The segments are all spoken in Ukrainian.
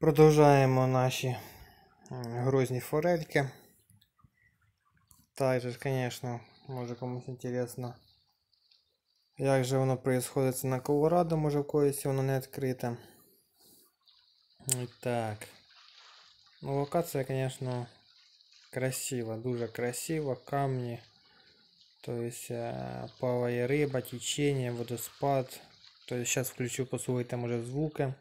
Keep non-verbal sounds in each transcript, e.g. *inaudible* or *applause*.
Продовжаємо наші грозні форельки. Также, звісно, може комусь інтересно, як же воно происходит на Колорадо, може в когось воно не відкрите. Так. Ну, локація, звісно, красива, дуже красива, камні. Тобто е, плаває риба, течение, водоспад. Тобто зараз включу, послухайте, може, звуки.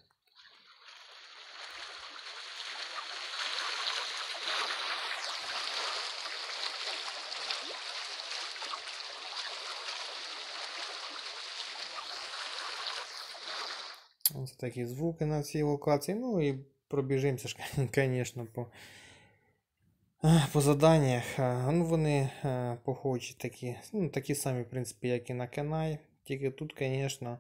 Ось такі звуки на цій локації. Ну і пробіжимося ж, *laughs* звісно, по, по заданнях. Ну, вони похожі такі, ну, такі самі, в принципі, як і на Кенай. Тільки тут, звісно,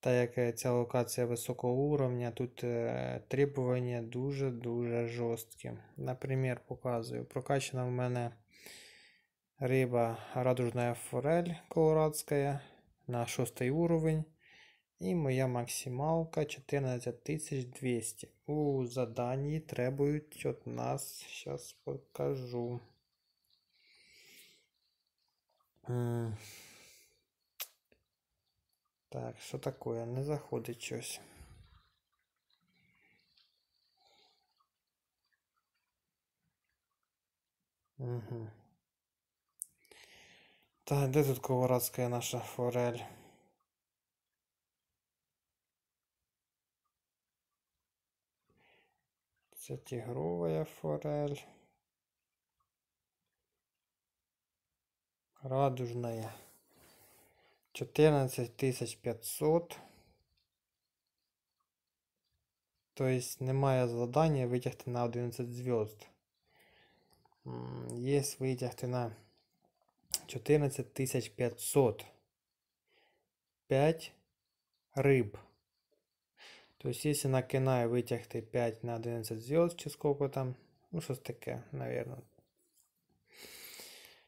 так як ця локація високого уровня, тут е, требування дуже-дуже жорсткі. Наприклад, показую, прокачана в мене риба радужная форель колорадська на 6 уровень. І моя максималка 14200. У заданні требують от нас. Зараз покажу. Так, що таке? Не заходить щось. Угу. Так, де тут колорадська наша форель? Це тигровая форель. Радужная. 14500. Тобто немає завдання витягти на 11 зв'язд. Є витягти на 14500. 5 риб. То есть, если на Кенай витягти 5 на 11 звезд, чи сколько там, ну щось таке, наверное.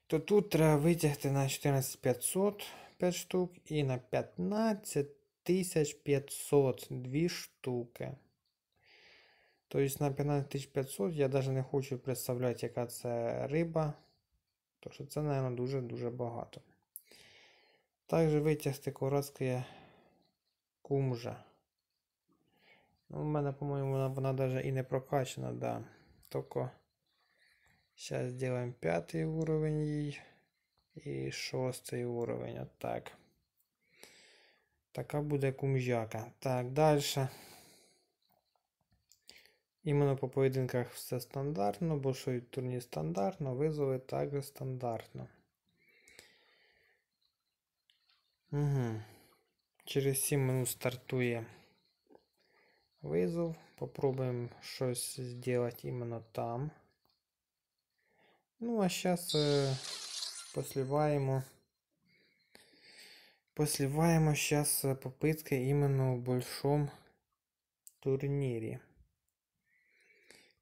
То тут треба витягти на 14500 5 штук і на 15500 2 штуки. Тобто на 15500 я навіть не хочу представляти, яка це риба. Тому що це, мабуть, дуже-дуже багато. Також витягти корадське кумжа. Ну, у мене, по-моєму, вона, вона даже і не прокачана, да. Только сейчас сделаем пятый уровень їй. І шостий уровень. От так. Така буде кумжака. Так, далі. Іменно по поєдинках все стандартно, бо що турнір стандартно, визови також стандартно. Угу. Через 7 минут стартує вызов. Попробуем щось сделать именно там. Ну, а сейчас э, посливаємо. Посливаємо сейчас попытки именно в большом турнире.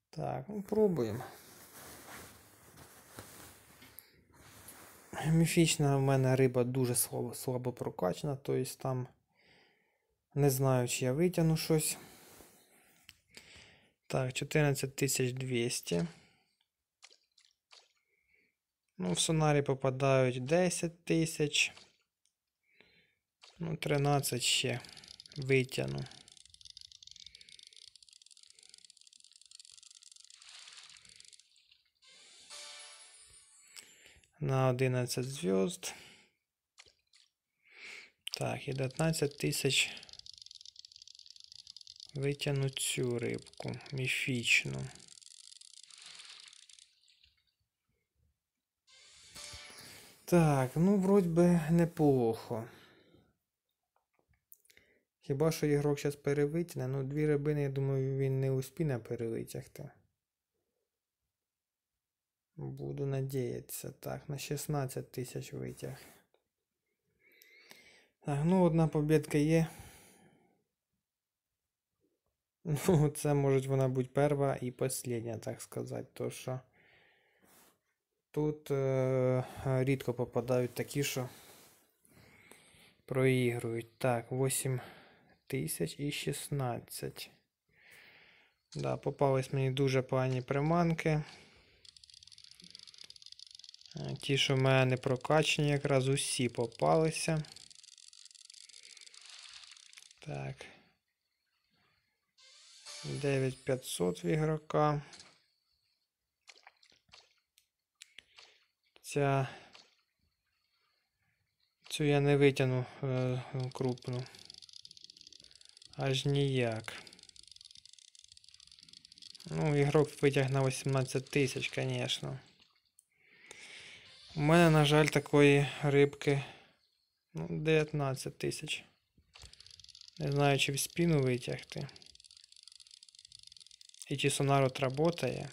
Так, ну пробуем. Міфічна в мене риба дуже слабо, слабо прокачана, тобто там не знаю, чи я витягну щось. Так, 14200. Ну, в сонарі попадають 10 тисяч. Ну, 13 ще витягну. На 11 зв'язд. Так, і 19 тисяч Витягну цю рибку міфічну. Так, ну, вроді би, неплохо. Хіба що ігрок зараз перевитягне? Ну, дві рибини, я думаю, він не успіне перевитягти. Буду надіятися. Так, на 16 тисяч витяг. Так, ну одна побідка є. *laughs* Ну, це може вона бути перша і остання, так сказати. То що тут е, рідко попадають такі, що проігрують. Так, 8 тисяч і 16. Да, попались мені дуже погані приманки. Е, Ті, що в мене не прокачані, якраз усі попалися. Так. 9500 в ігрока. Ця. Цю я не витягну е, крупну. Аж ніяк. Ну, ігрок витяг на 18 тисяч, звісно. У мене, на жаль, такої рибки ну, 19 тисяч. Не знаю, чи в спину витягти. І чи сонар от работає.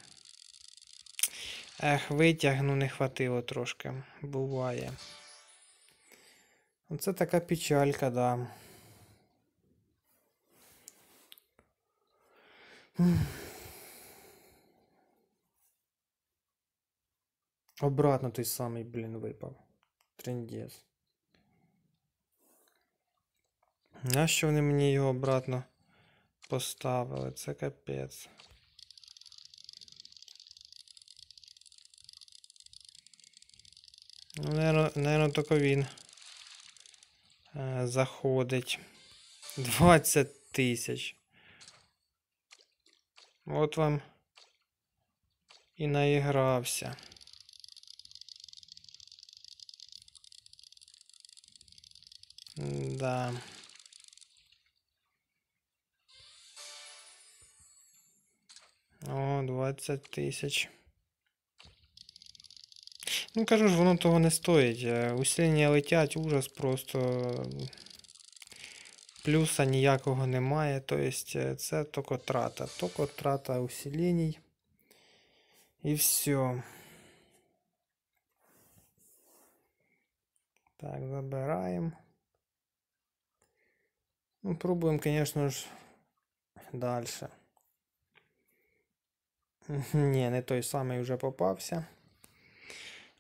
Ех, витягну не хватило трошки. Буває. Оце така печалька, да. Обратно той самий, блін, випав. Трендец. Нащо вони мені його обратно поставили? Це капець. Наверно, наверно, тільки він е, заходить. 20 тисяч. От вам і наігрався. Да. О, 20 тисяч. Ну, кажу ж, воно того не стоїть. Е, Усилення летять, ужас просто. Плюса ніякого немає. Тобто це тільки трата. Тільки трата усилений. І все. Так, забираємо. Ну, пробуємо, звісно ж, далі. Ні, не той самий вже попався.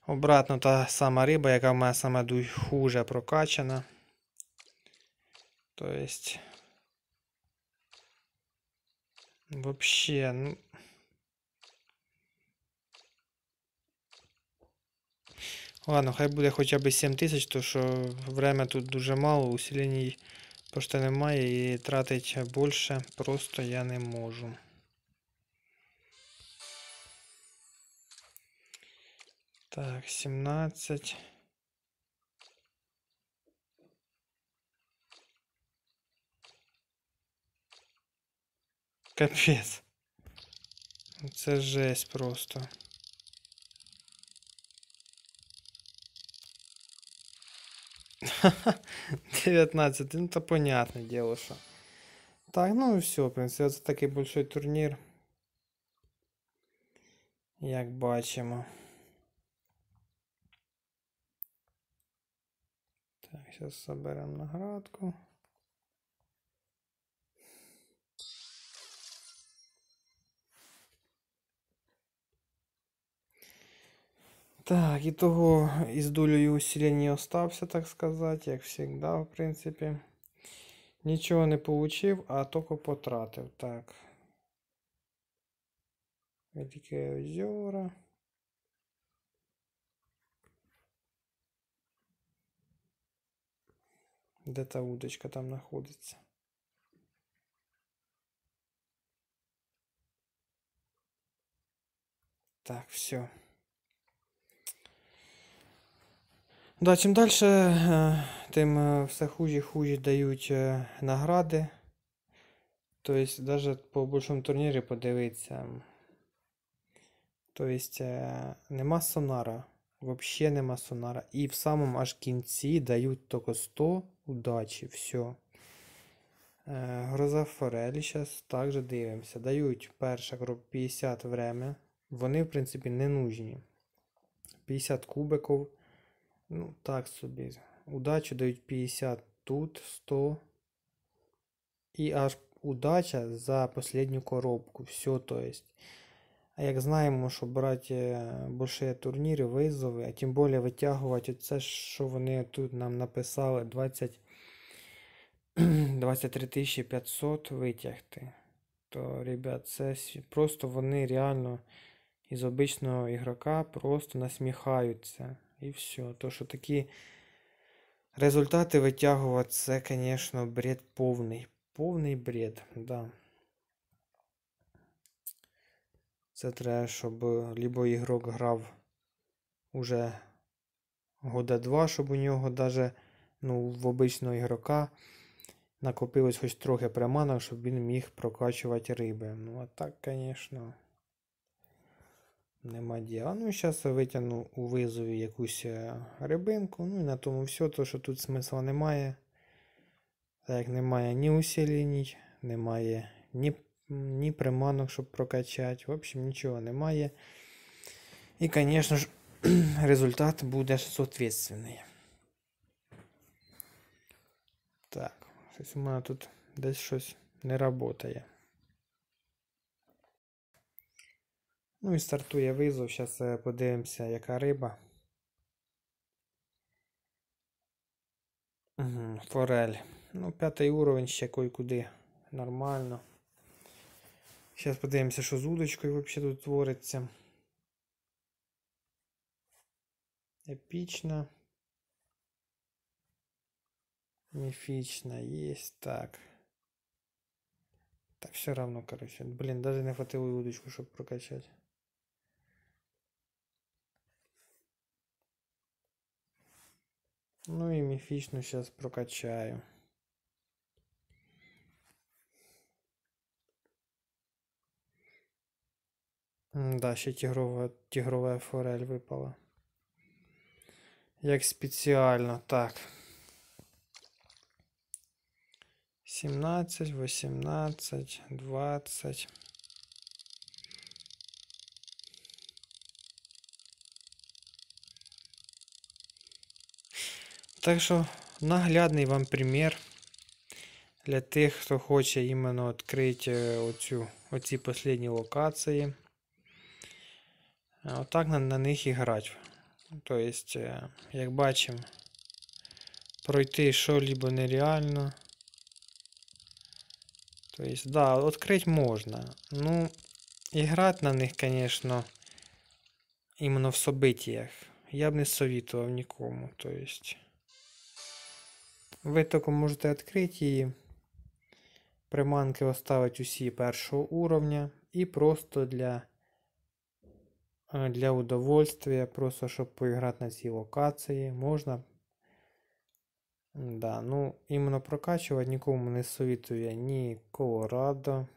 Обратно та сама риба, яка в мене саме хуже прокачана. Тобто. Вообще, ну. Ладно, хай буде хоча б 7 тисяч, то що время тут дуже мало, усиленій Просто немає і тратить більше просто я не можу. Так, 17. Капець. Це жесть просто. *laughs* 19, ну то понятное дело, что. Так, ну и все, в принципі, це такий большой турнір. Як бачимо. Так, зараз заберемо наградку. Так, і того із долею усилення остався, так сказати, як завжди, в принципі. Нічого не получив, а тільки потратив. Так. Велике озера. Де та удочка там знаходиться? Так, все. Да, чим далі, е, тим е, все хуже хуже дають е, награди. Тобто, навіть по більшому турнірі подивитися. Тобто, нема сонара. Взагалі нема сонара. І в самому аж кінці дають тільки 100 удачі. Все. Гроза Форелі, зараз також дивимося. Дають перша крок 50 время. Вони, в принципі, не нужні. 50 кубиків. Ну, так собі. Удачу дають 50 тут, 100. І аж удача за последню коробку. Все, то есть. А як знаємо, що брати більше турніри, визови, а тим більше витягувати це, що вони тут нам написали 20 23 500 витягти. то, ребят, це просто вони реально із обичного ігрока просто насміхаються. І все. То, що такі результати витягувати, це, звісно, бред повний. Повний бред, да. Це треба, щоб либо ігрок грав уже года два, щоб у нього даже, ну, в обичного ігрока накопилось хоч трохи приманок, щоб він міг прокачувати риби. Ну, а так, звісно, нема діла. Ну, зараз витягну у визові якусь е, рибинку. Ну і на тому все, то що тут смисла немає. Так як немає ні усилень, немає ні, ні приманок, щоб прокачати. В общем, нічого немає. І, звісно ж, *clears throat* результат буде соответственний. Так, щось у мене тут десь щось не працює. Ну і стартує визов. Зараз подивимося, яка риба. Угу, форель. Ну, п'ятий уровень ще кой-куди. Нормально. Зараз подивимося, що з удочкою взагалі тут твориться. Епічно. Мифично есть. Так. Так, все равно, короче. Блин, даже не хватило удочку, чтобы прокачать. Ну и мифичную сейчас прокачаю. Да, ще тигрова, тигрова форель випала. Як спеціально, так. 17, 18, 20. Так що наглядний вам примір для тих, хто хоче іменно відкрити оцю, оці останні локації. Отак на, на них і грати. Тобто, як бачимо, пройти що-либо нереально. Тобто, да, відкрити можна. Ну, і грати на них, звісно, іменно в событиях. Я б не советував нікому. Тобто, ви тільки можете відкрити її, приманки оставити усі першого уровня і просто для для удовольствия, просто щоб поіграти на цій локації. Можна. Да, ну, іменно прокачувати нікому не советую ні Колорадо.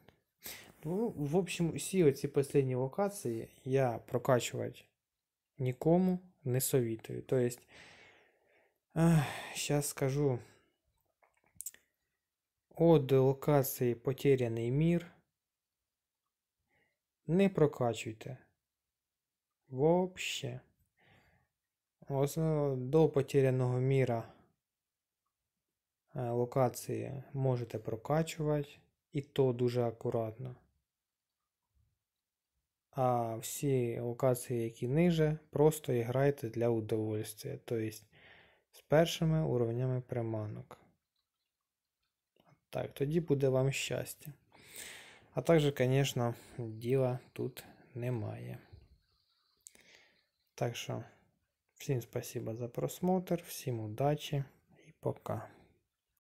Ну, в общем, всі оці останні локації я прокачувати нікому не советую. То есть, сейчас скажу. От локації Потеряний мір. Не прокачуйте. Вообще. До потеряного міра е, локації можете прокачувати, і то дуже акуратно. А всі локації, які ниже, просто грайте для удовольствия. Тобто з першими уровнями приманок. Так, тоді буде вам щастя. А також, звісно, діла тут немає. Так що, всім спасибо за просмотр, всім удачі і пока.